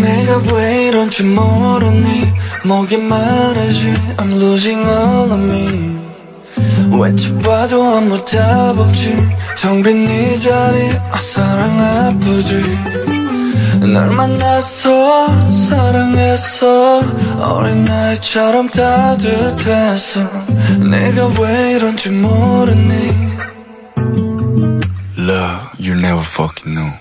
내가 왜 이런지 모르니? 목이 마르지? I'm losing all of me. 왠지 봐도 아무 답 없지. 텅빈네 자리 아 사랑 아프지. 널 만나서 사랑했어. 어린 나이처럼 따뜻했어 내가 왜 이런지 모르니? Love, you never fucking know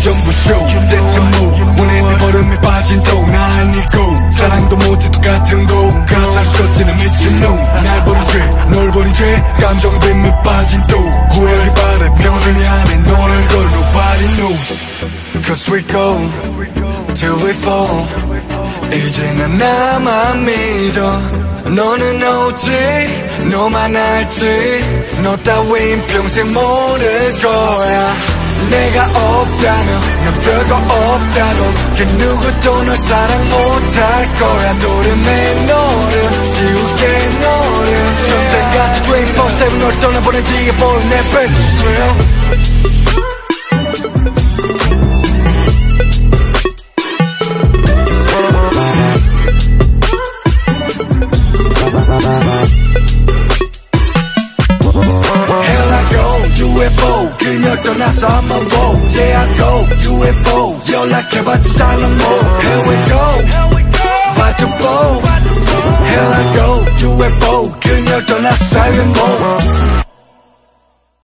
전부 쇼. 원해 내 버름에 빠진 또나 아니고. 사랑도 못해 똑같은 거. 가사를 썼지는 미친놈. 날 버리지 널 버리지 감정 뱀에 빠진 또. 후회하기 바래. 평생 이 안에 너를 걸. Nobody knows. Cause we go till we fall. 이제 난 나만 믿어. 너는 오지. 너만 알지. 너 따윈 평생 모를 거야 내가 없다면 난 별거 없다고 그 누구도 널 사랑 못할 거야. 노래내 너를 지울게 너를. 전쟁 같은 24-7널 떠나보낸 뒤에 보여 내 배추 그녀 떠나서 I'm on go Yeah I go UFO 연락해봤자 silent mode Here we go About to blow Hell I go UFO 그녀 떠나서 silent mode